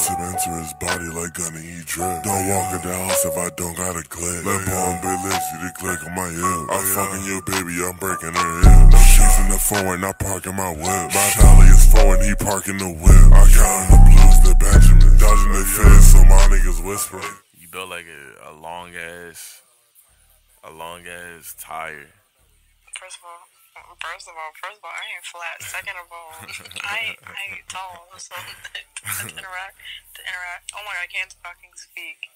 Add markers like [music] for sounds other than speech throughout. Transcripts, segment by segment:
tip enter his body like gonna eat drip. Don't walk in the house if I don't got a click. Let bomb bit see the click on my hip. I'm fucking your baby, I'm breaking her hip. She's in the phone and I parking my whip. My dolly is forward, he parking the whip. I count the blues, the Benjamin. Dodging the feds, so my niggas whispering. You built like a, a long ass, a long ass tire. First of all, first of all, first of all, I ain't flat. Second of all, I ain't, I ain't tall. So [laughs] to interact, to interact. Oh my god, I can't fucking speak.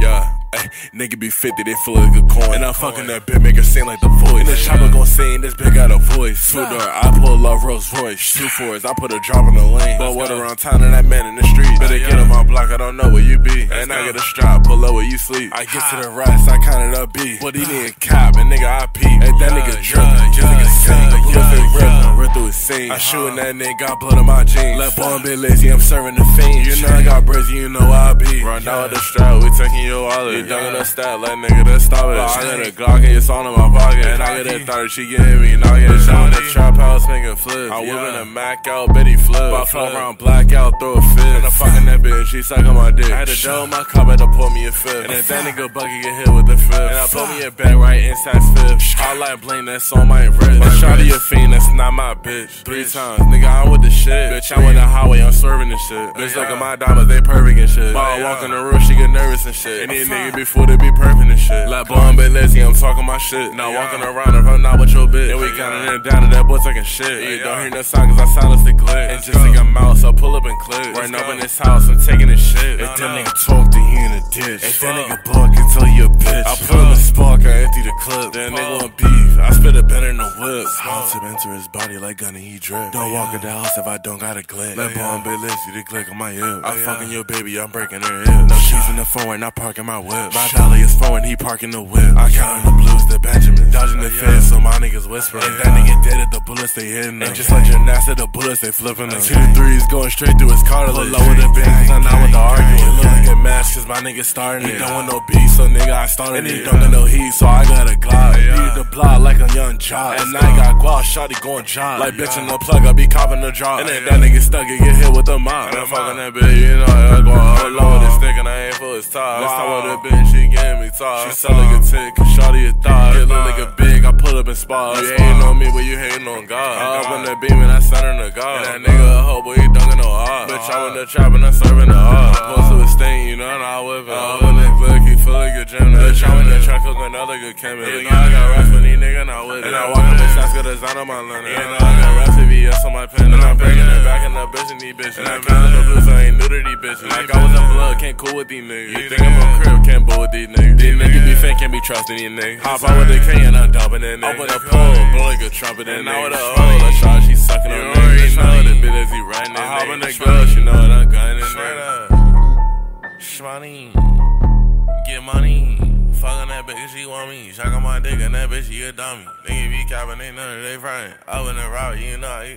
Yeah, ay, nigga be 50, they full of good coin. And I'm fucking that bitch, make her sing like the voice. And the chopper gon' sing, this bitch got a voice. Two door, I pull up Rolls Royce. Two fours, I put a drop on the lane. But what around town and that man in the street? Better get on my block, I don't know where you be. And I get a strap, pull up where you sleep. I get to the rest, I counted up B. What he need cop, and nigga I peep. And that nigga drip, just nigga rip through his scene. I shootin' that nigga, got blood in my jeans. Let bomb be lazy, I'm serving the fiend. You know I got braids, you know I be. Run down with the strap, we taking your wallet. You ducking the stat, let nigga that stop it. I got a Glock and it's all in my pocket. And I get that she getting me, now I get a shot in the trap house, making flips. I whipping a Mac out, Betty flip. I flow around blackout, throw a fit. And I'm fucking that bitch, she sucking my dick. I had to dough my cup, had to pour me a fifth. And if that nigga bucket get hit with the fifth. And I put me a bag right inside fifth. I like blame that's on my wrist. But shawty a fiend, that's not my bitch. Three times, nigga, I'm with the shit. Bitch, I'm with the swerving the shit. Bitch, look at my diamonds, they perfect and shit. While I walk in the room, she get nervous and shit. And these niggas before they be perfect and shit. Like bomb, but lazy, I'm talking my shit. Now walking around if I'm not with your bitch. And we counting it down to that boy talking shit. You don't hear no sound cause I silence the clip. And just like a mouse, I pull up and click. Right up in this house, I'm taking this shit. If that nigga talk to you in a ditch. If that nigga buck and tell you a bitch. I pull in the spark, I empty the clip. That nigga uh. want beef, I spit it better in the whip. Small tip enter his body like gonna eat drip. Don't walk in the house if I don't got a click. Let bomb bit you the click on my hip. I'm fucking your baby, I'm breaking her hip. No, she's in the phone and I parking my whip. My dolly is forward, he parking the whip. I count the blues, the Benjamin. Dodging the feds, so my niggas whispering. And that nigga dead at the bullets, they hitting And just like your nasty, the bullets, they flipping them. Two threes going straight through his cartilage. Pull low with the bins, cause my nigga starting it. He don't want no beef, so nigga, I started and he don't got no heat, so I got a Glock. Beat the block like a young jock. And I got guap, shotty going job. Like bitch in the plug, I be copping the drop. And then that nigga stuck and get hit with the mop. And I'm fucking that bitch, you know, I go all with this stick and I ain't for his top. This time with that bitch, she gave me top. She sell like a tick, cause shawty a thought. Get a big, I pull up in spots. You hating on me, but you hating on God. I up in that beam and I send her to God. And that nigga a hoe, but he dunking no hard. Bitch, I'm in the trap and I'm serving the hard. You know, and I whip it. I whip it, fuck, he feel like a gym. Bitch, I went to trap, cook another good chemist. You know, I got rest for these niggas, not with it. And I walk up the shots, got a design on my linen. You know, I got rest VVS on my pen. And I'm banging it back in the bitch and these bitches. And I counted the blues, I ain't new to these bitches. Like I was in blood, can't cool with these niggas. You think I'm a crib, can't bull with these niggas. These niggas be fake, can't be trusting these niggas. Hop out with the K and I'm dumping that nigga. Open a pole, blow like a trumpet and now with a hole. I shot, she sucking on niggas. You know the bitch as he riding I hop in the girl, she know what I'm gunning. Shmoney. Get money. Fucking that bitch, she want me. Sucking my dick and that bitch, she a dummy. Nigga be capping, ain't none of they friend. Up in the route, you know.